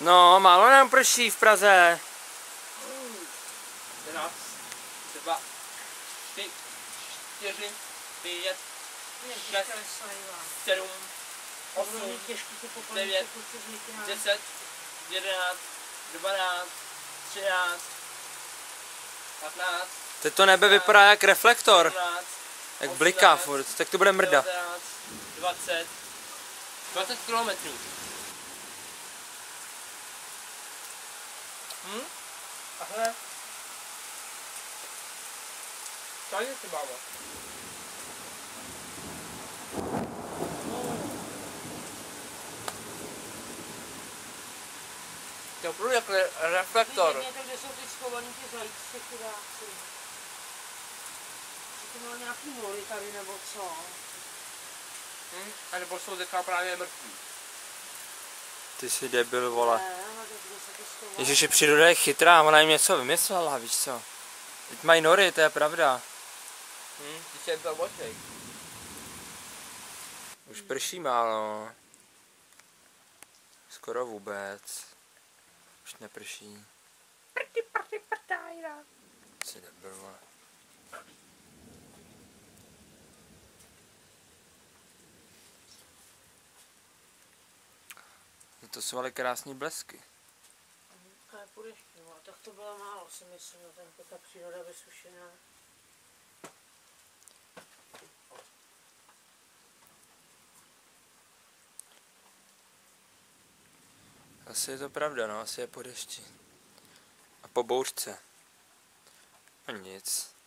No, málo nám prší v Praze. Raz, dva, tři, čtyři, pět, šest, sedm, osm, devět, deset, jedenáct, dvanáct, třináct, patnáct, Teď to nebe vypadá jak reflektor. 17, Jak bliká furt, tak to bude mrda. 19, 20, 20 kilometrů. Hm? A hle. Tady ty máme. To jak re- reflektor. Vidíte, kde jsou ty schovaný ty zajíci, chudáci. Že to má nějaký mory tady nebo co? Hm? A nebo jsou teďka právě mrtví. Ty jsi debil, vole. Ne, ale kde se to schová? Ježiši, příroda je chytrá, ona jim něco vymyslela, víš co. Teď mají nory, to je pravda. Hm? Ty jsi byl oček. Už prší málo. Skoro vůbec. Už neprší. Prty, prty, prtajra. Jsi debil, vole. To jsou ale krásné blesky. Ale půjdeš, no, tak to bylo málo, si myslím, no, ten, ta příroda vysušená. Asi je to pravda, no, asi je po dešti. A po bouřce. A nic.